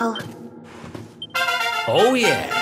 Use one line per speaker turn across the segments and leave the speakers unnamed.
beautiful.
Oh, yeah.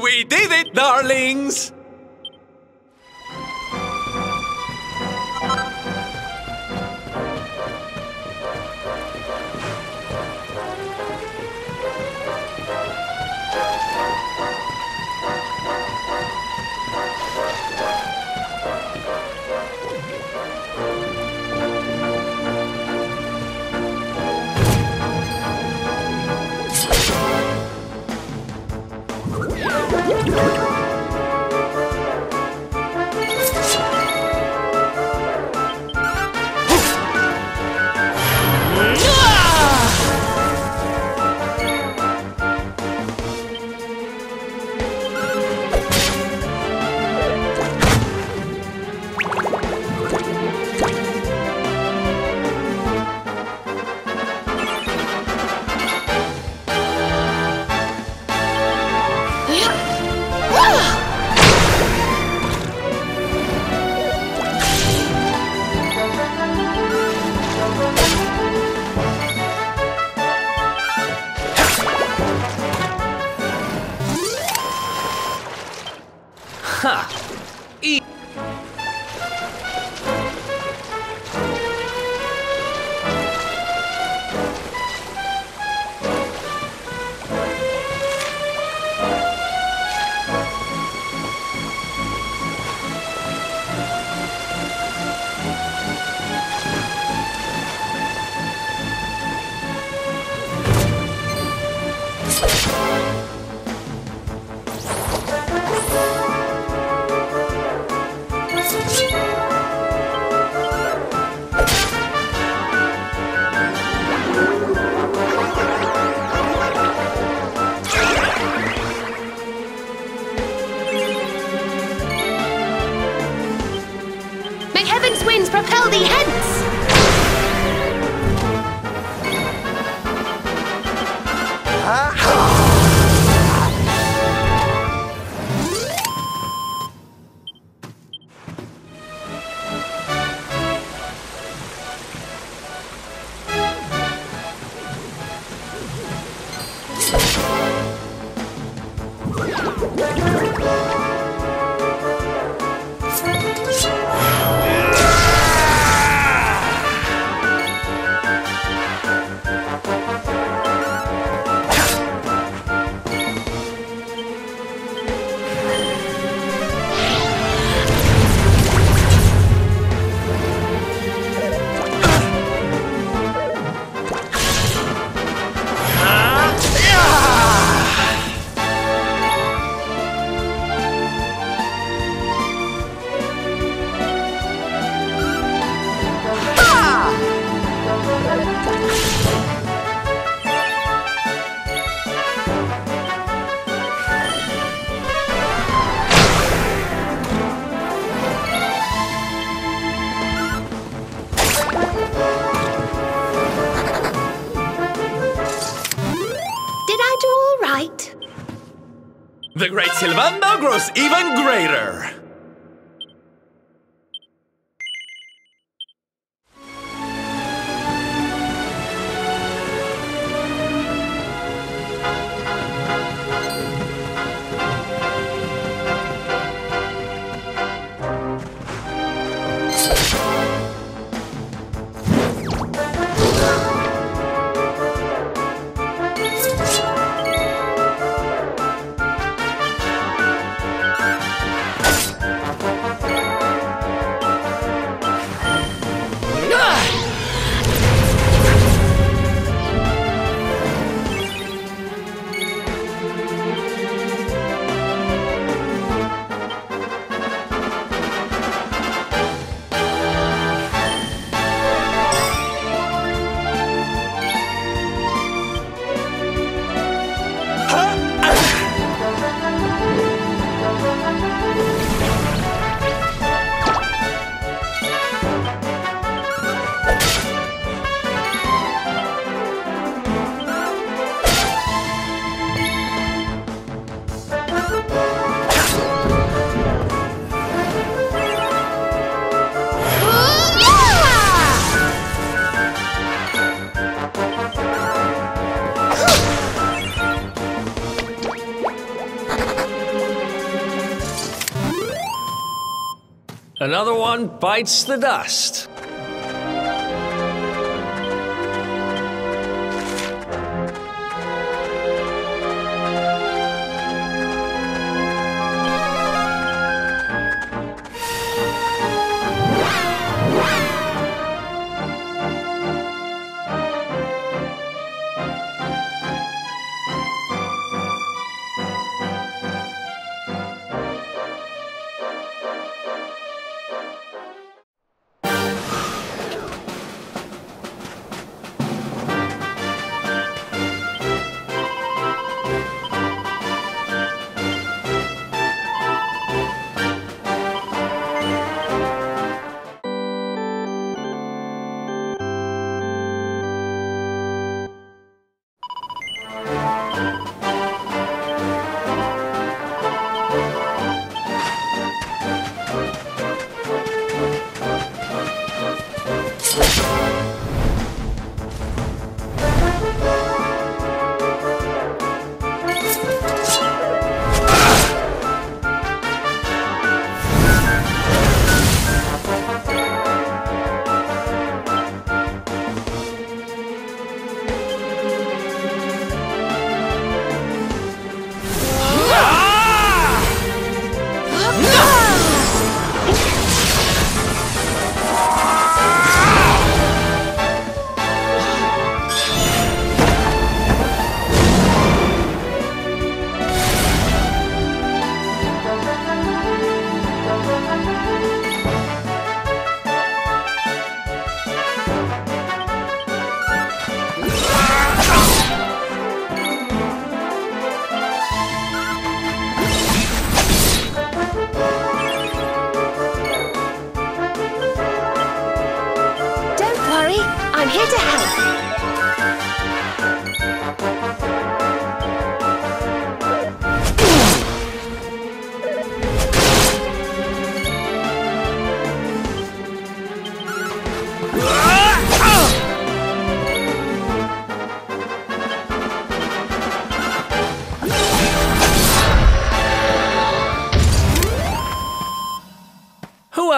We did it, darlings! Great grows even greater! One bites the dust.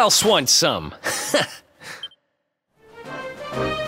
Else wants some?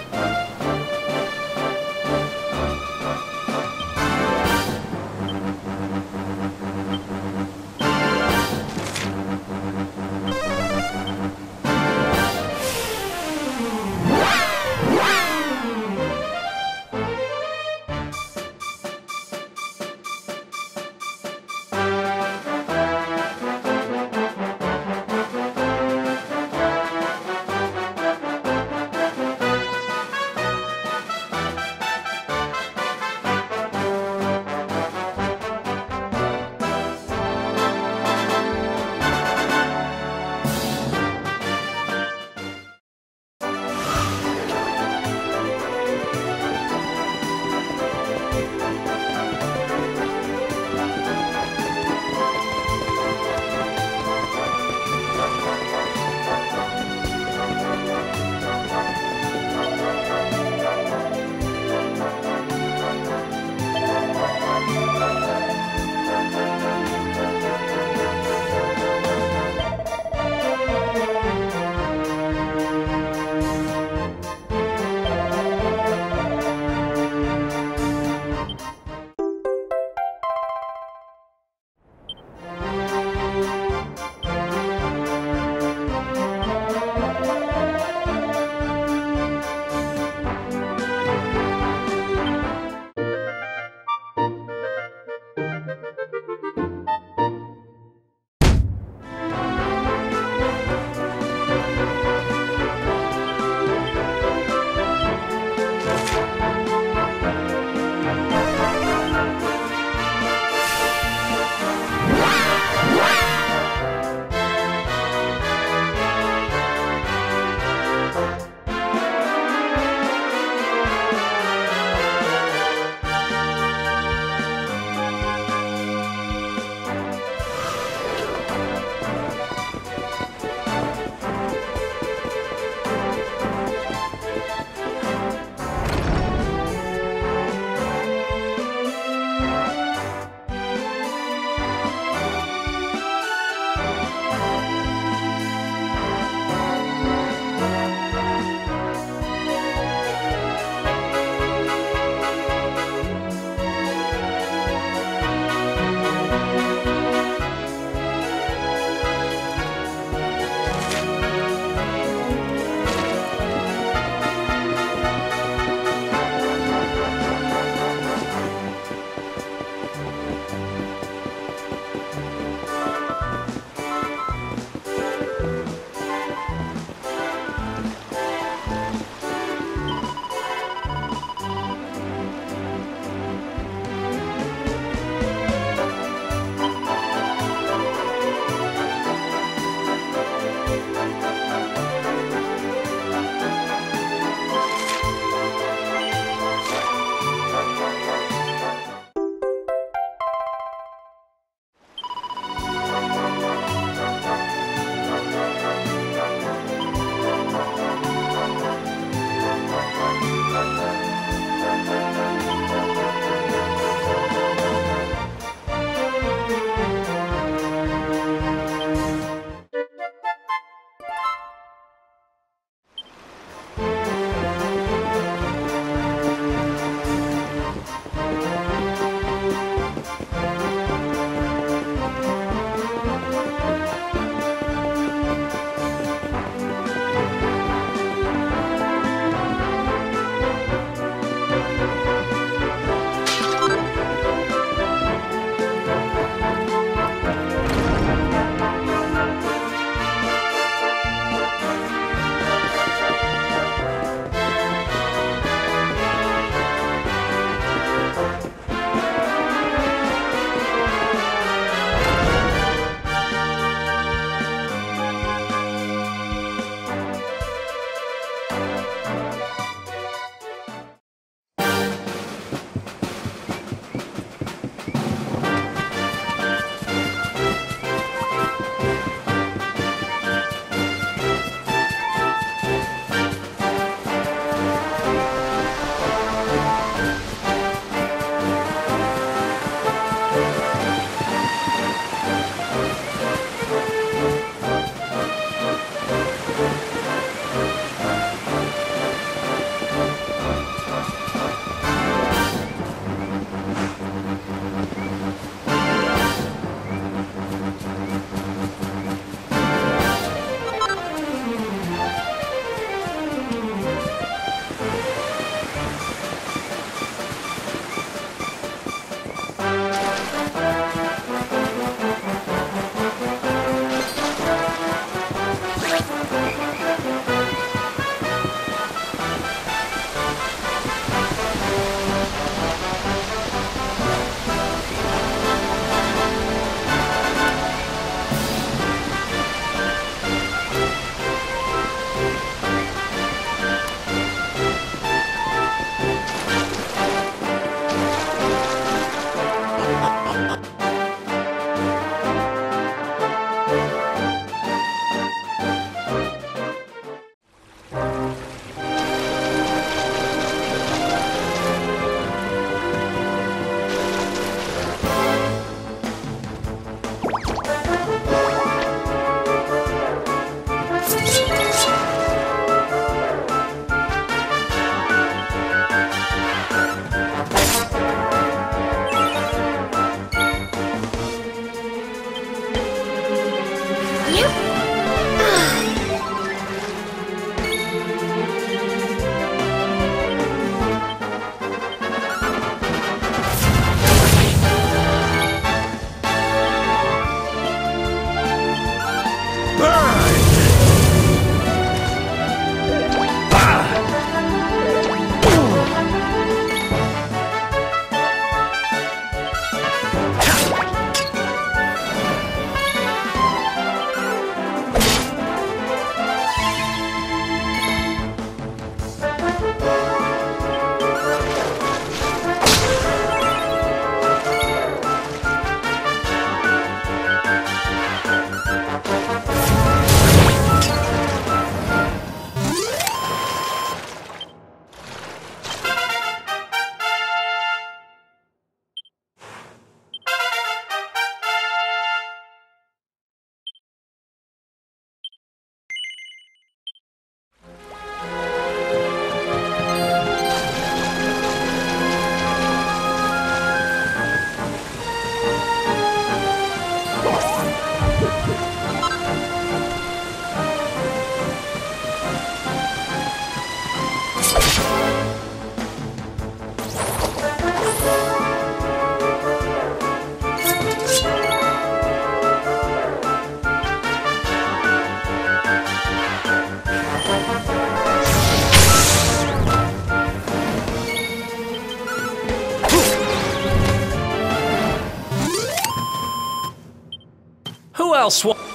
Who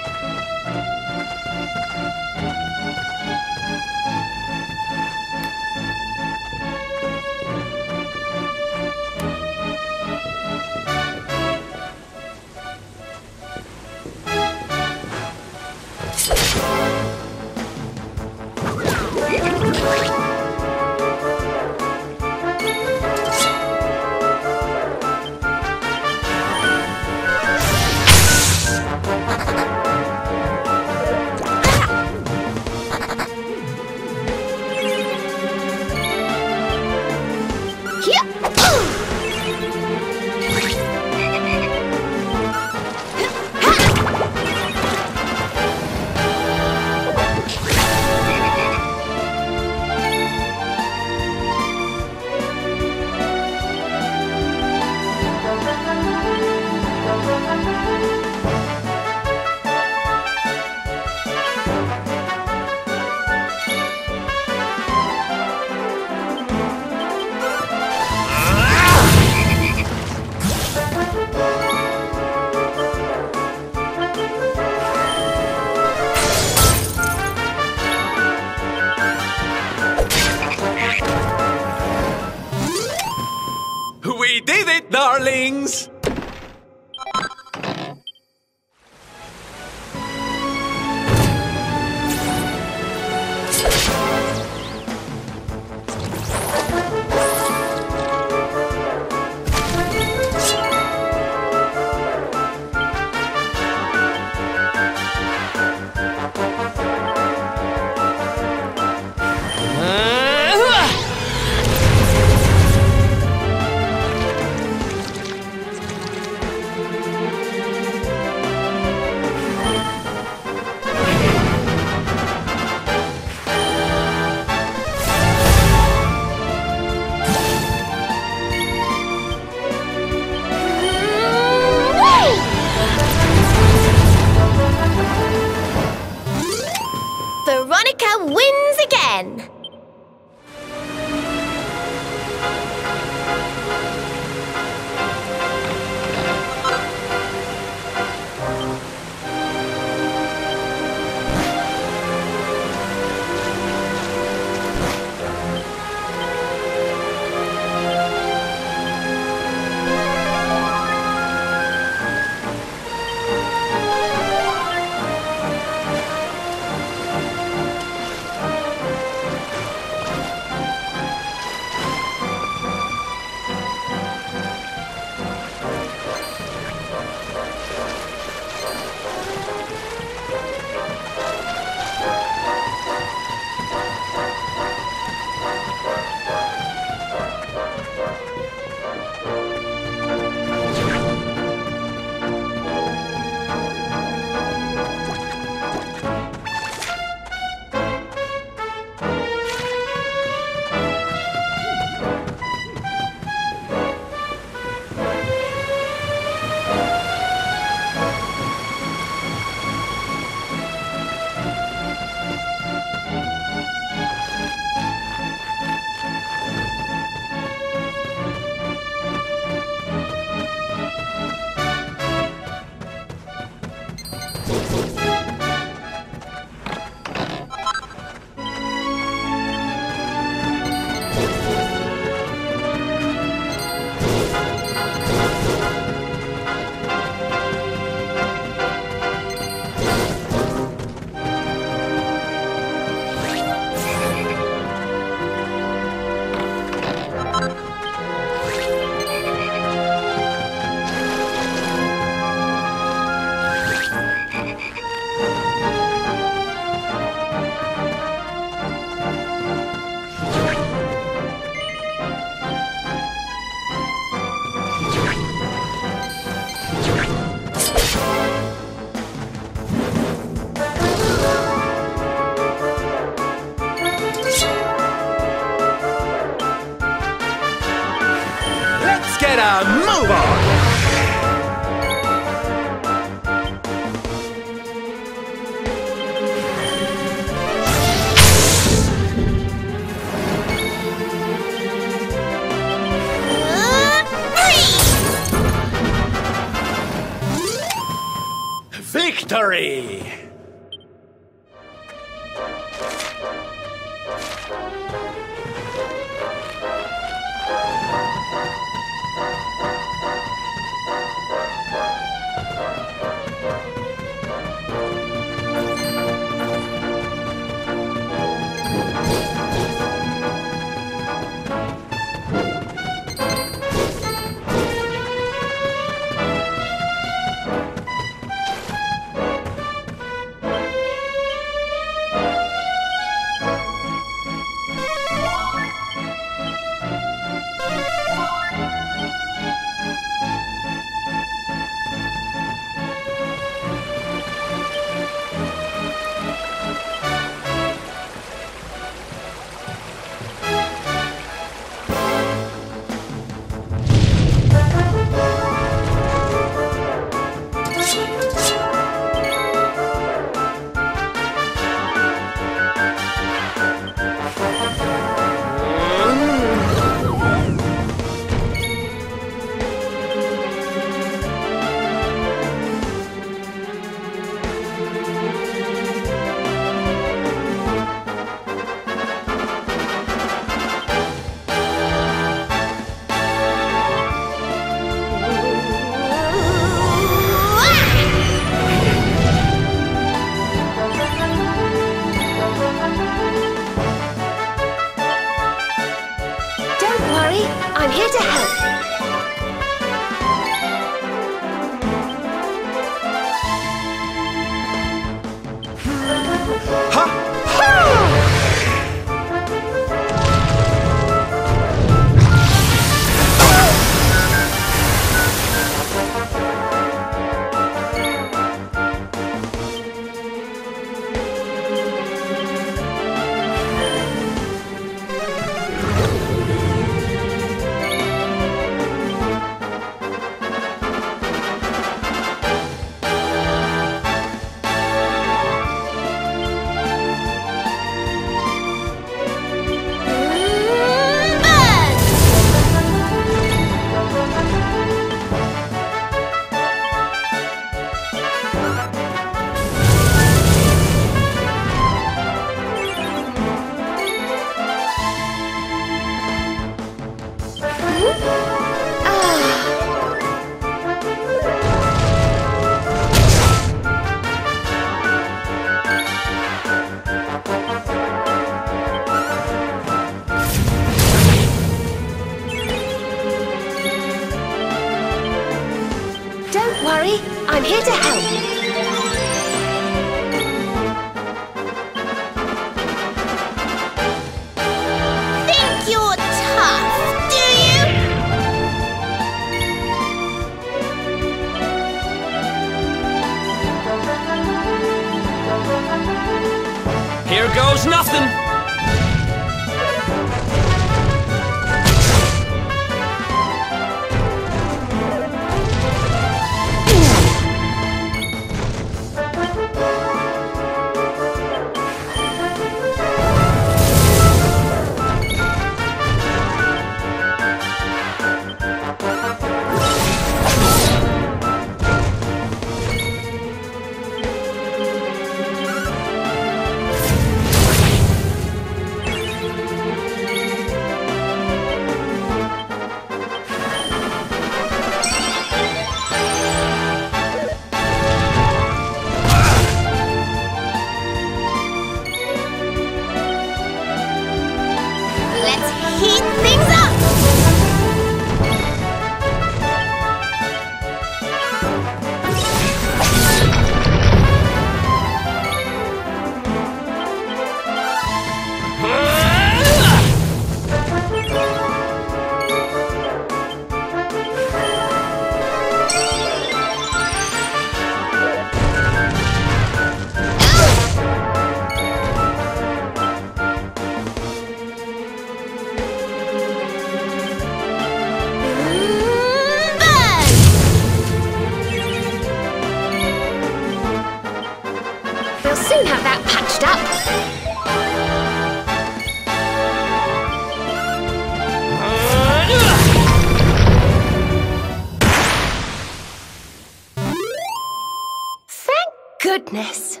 goodness.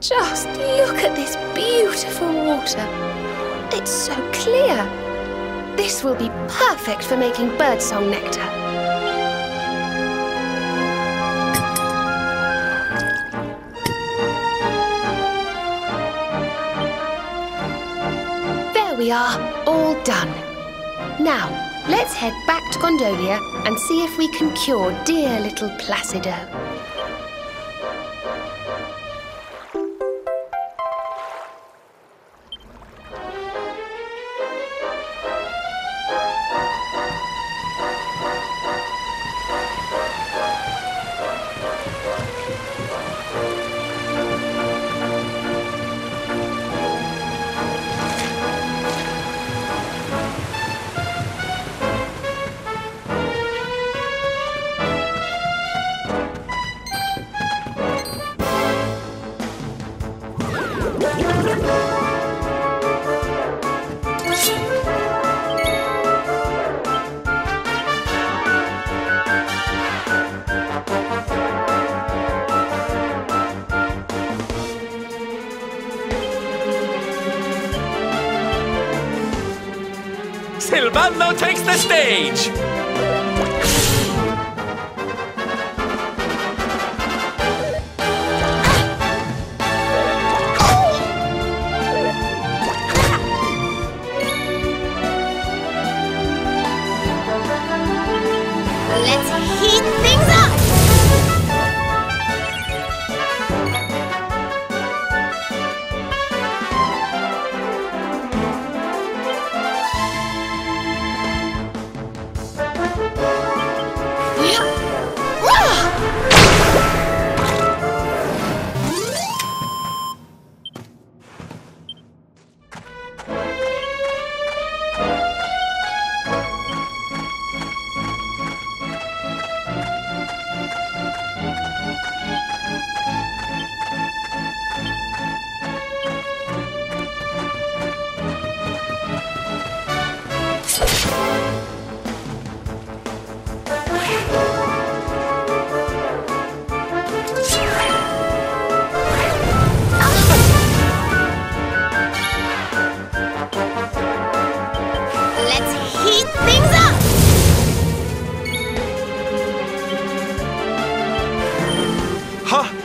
Just look at this beautiful water. It's so clear. This will be perfect for making birdsong nectar. We are, all done. Now, let's head back to Gondolia and see if we can cure dear little Placido.
Sylvando takes the stage!
好。